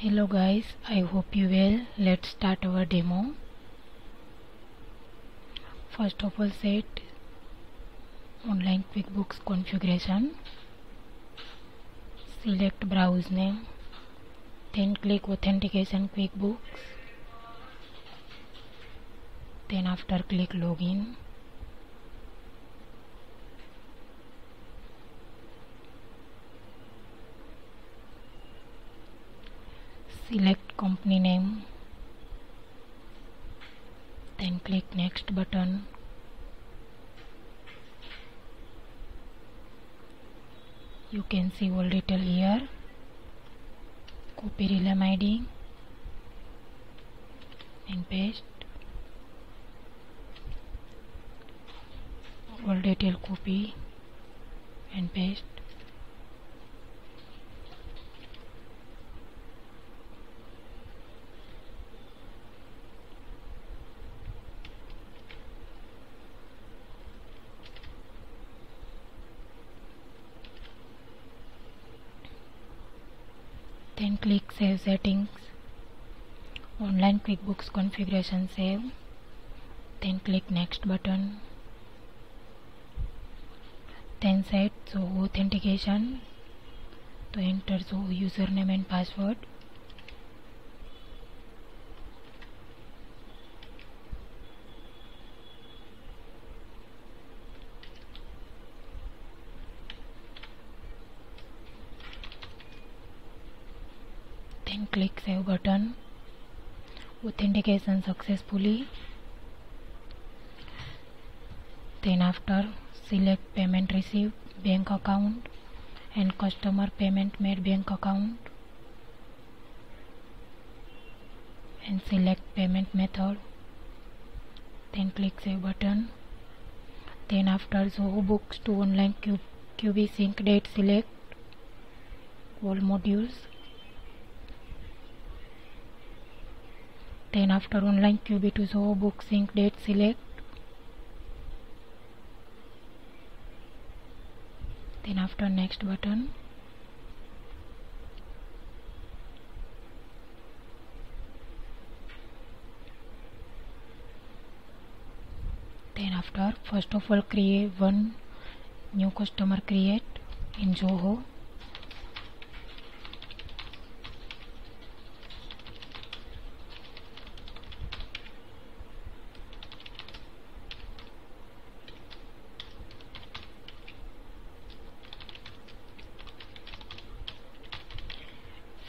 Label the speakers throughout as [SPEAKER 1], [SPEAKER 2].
[SPEAKER 1] hello guys. I hope you well. Let's start our demo. First of all set online quickbooks configuration. Select browse name. Then click authentication quickbooks. Then after click login select company name then click next button. You can see all detail here. Copy realm id and paste. All detail copy and paste then click save settings. Online quickbooks configuration save. Then click next button. Then set Zoho authentication. To enter Zoho username and password then click save button. Authentication successfully. Then after select payment received bank account and customer payment made bank account. And select payment method. Then click save button. Then after Zoho books to online QB sync date select. All modules then after online QB to Zoho book sync date select then after next button then after first of all create one new customer create in Zoho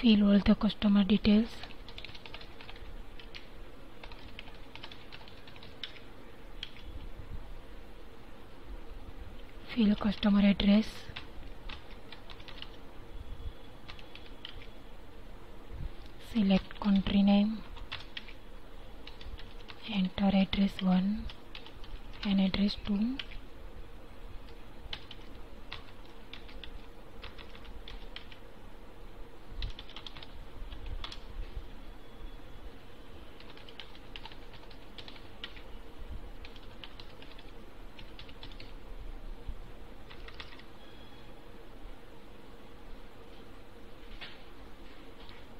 [SPEAKER 1] fill all the customer details. Fill customer address. Select country name enter address 1 and address 2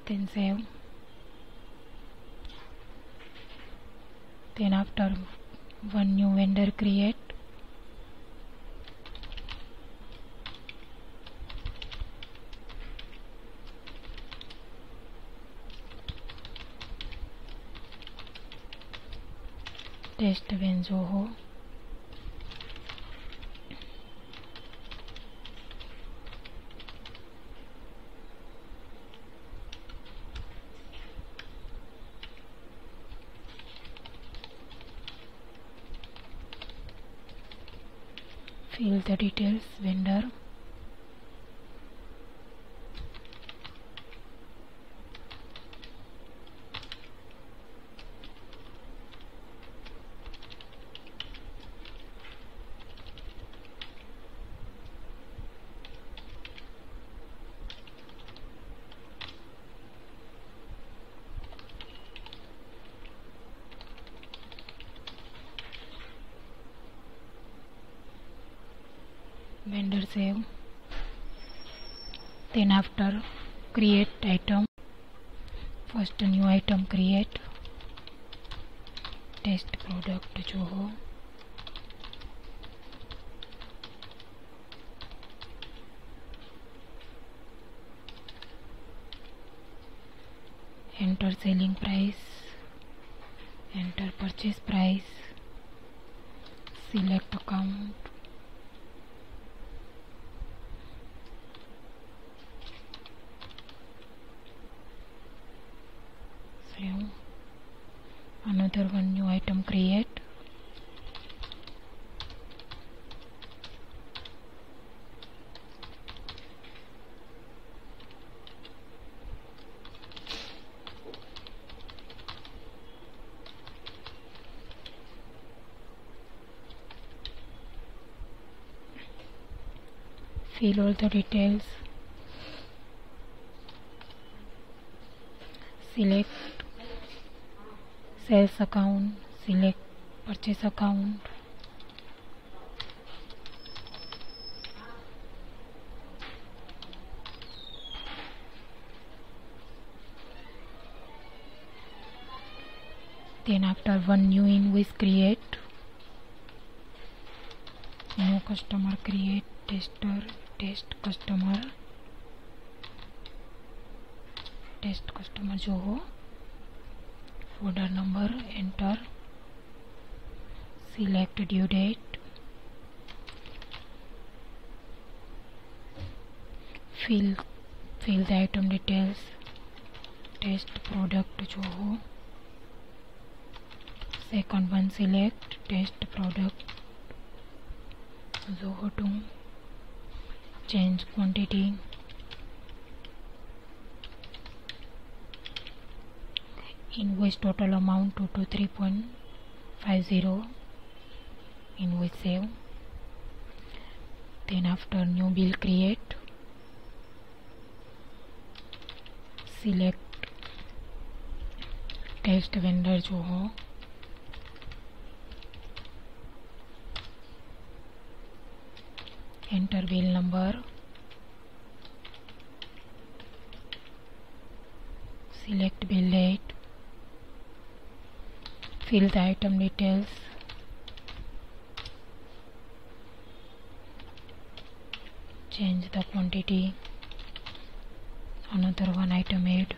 [SPEAKER 1] then save then after one new vendor create. Test when Zoho fill the details vendor under save then after create item first new item create test product जो हो enter selling price enter purchase price select account another one new item create. Fill all the details. Select sales account select purchase account then after one new invoice create new customer create tester test customer test customer जो हो order number enter select due date fill fill the item details test product जो हो second one select test product Zoho to change quantity invoice total amount to 3.50 invoice save. Then after new bill create select test vendor जो enter bill number select bill date fill the item details. Change the quantity. Another one item add.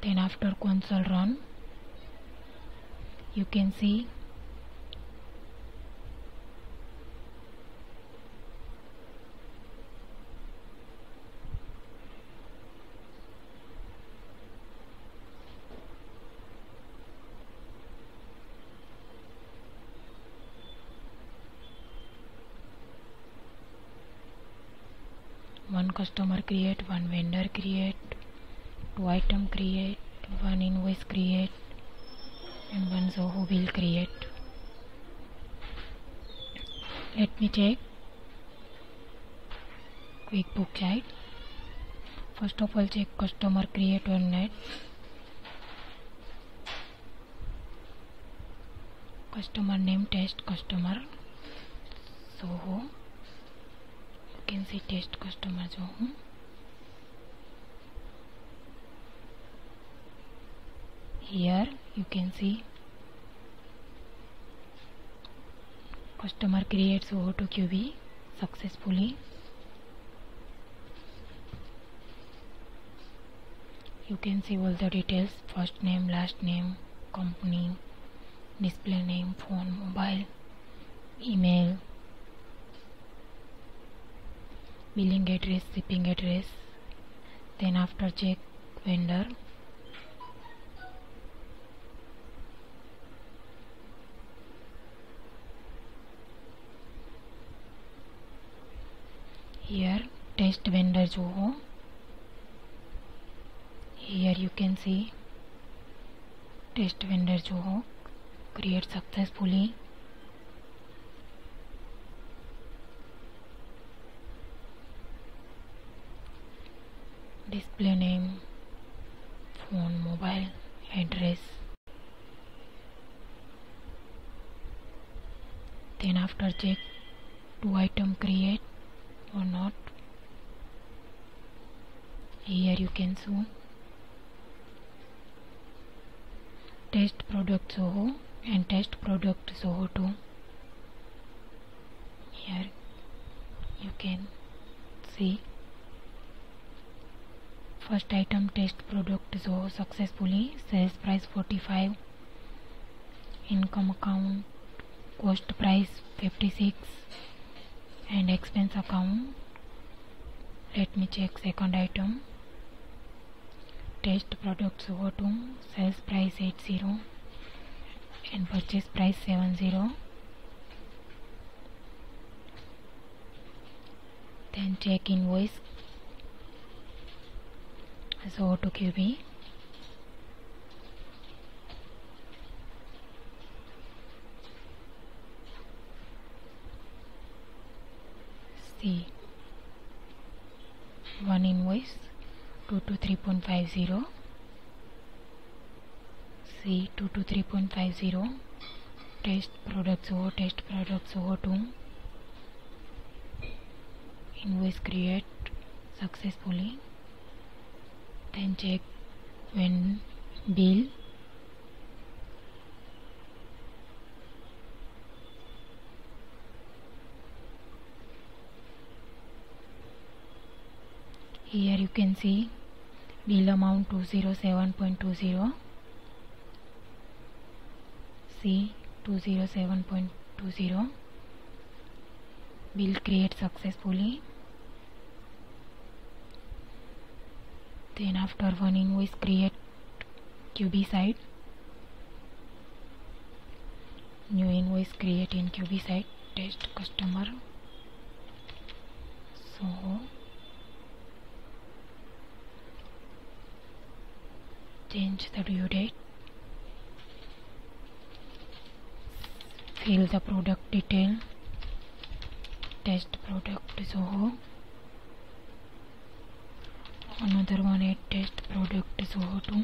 [SPEAKER 1] Then after console run you can see one customer create one vendor create two item create one invoice create and one Zoho will create let me check QuickBook site first of all check customer create or not customer name test customer Zoho can see test customer Zoho here you can see customer creates Zoho QB successfully you can see all the details first name last name company display name phone mobile email billing address shipping address then after check vendor here test vendor जो हो here you can see test vendor जो हो create successfully display name phone mobile address. Then after check two item create or not? Here you can show test product Zoho and test product Zoho 2 here you can see first item test product Zoho successfully. Sales price 45 income account cost price 56 and expense account. Let me check second item. Test product Zoho 2 sales price 80 and purchase price 70 then check invoice Zoho auto QB see. One invoice 2 to 3.50 C 2 to 3.50 test product Zoho test product Zoho 2 invoice create successfully then check when bill here you can see bill amount 207.20 C 207.20 bill create successfully then after one invoice create QB side new invoice create in QB side test customer. So change the due date. Fill the product detail. Test product Zoho another one is test product Zoho 2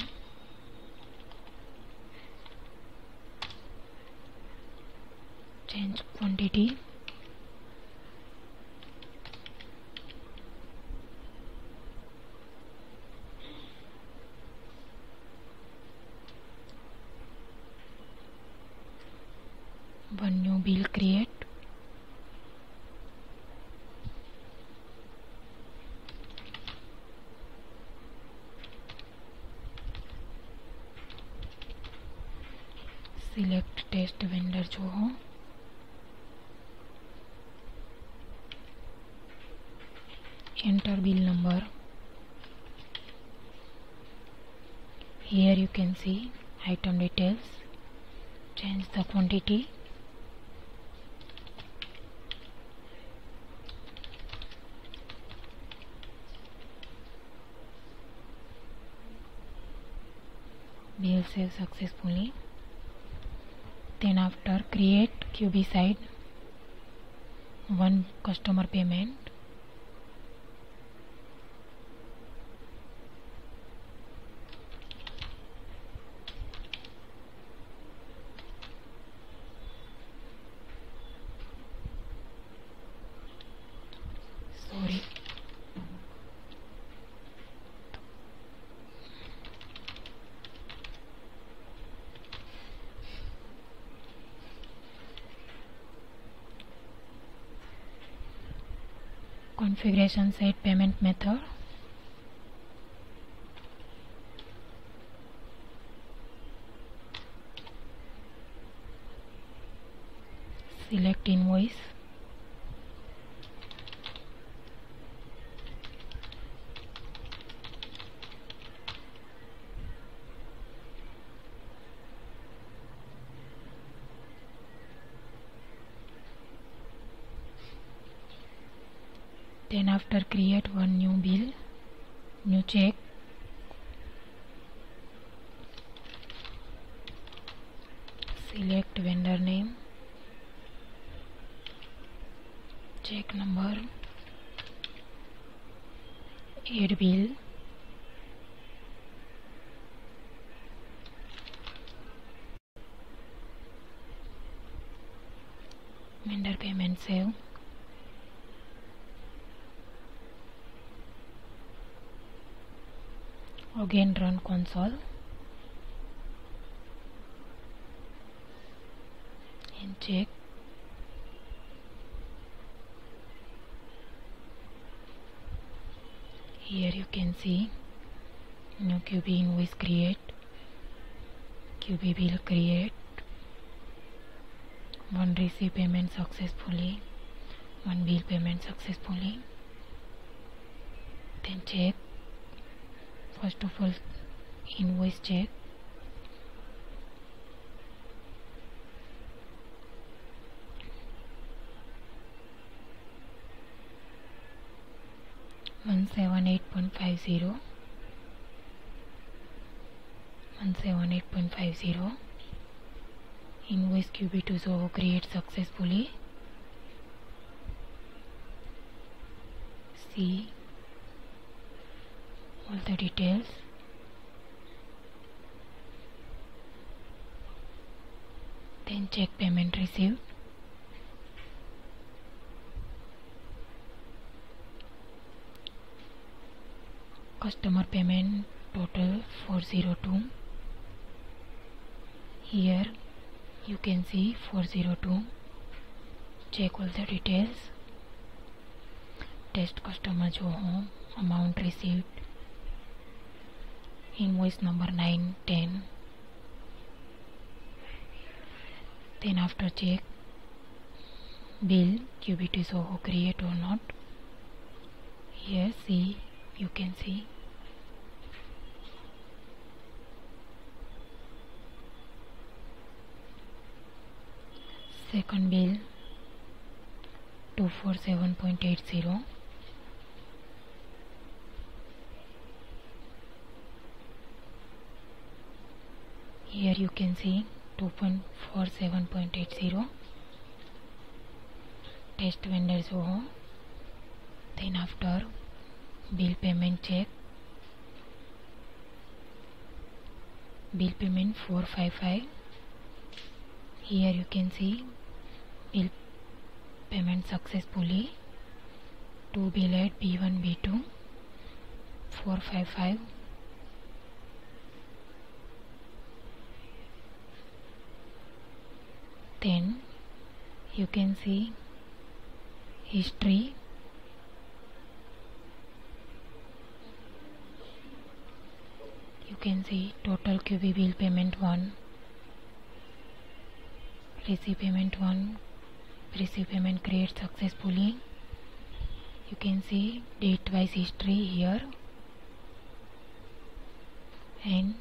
[SPEAKER 1] change quantity one new bill create select test vendor जो हो enter bill number here you can see item details change the quantity bill save successfully then after create QB side one customer payment configuration site payment method select invoice then after create one new bill new check select vendor name check number add bill vendor payment save again run console. And check. Here you can see now QB invoice create. QB bill create. One receive payment successfully. One bill payment successfully. Then check first of all invoice check. one seven eight point five zero. one seven eight point five zero. Invoice QB2 Zoho create successfully. See all the details then check payment received customer payment total 402 here you can see 402 check all the details test customer जो हो amount received invoice number 9 10 then after check bill QBT Zoho create or not. Here see you can see. Second bill 247.80 here you can see 2.47.80 test vendor Zoho then after bill payment check. Bill payment 455 here you can see bill payment successfully. To bill at B1 B2 455 then you can see history. You can see total QB bill payment 1 receive payment 1 receive payment create successfully. You can see date wise history here. And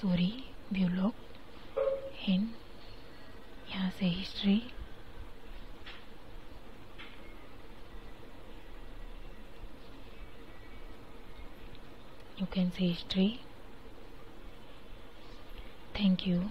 [SPEAKER 1] sorry view log. And यहाँ से history you can see history thank you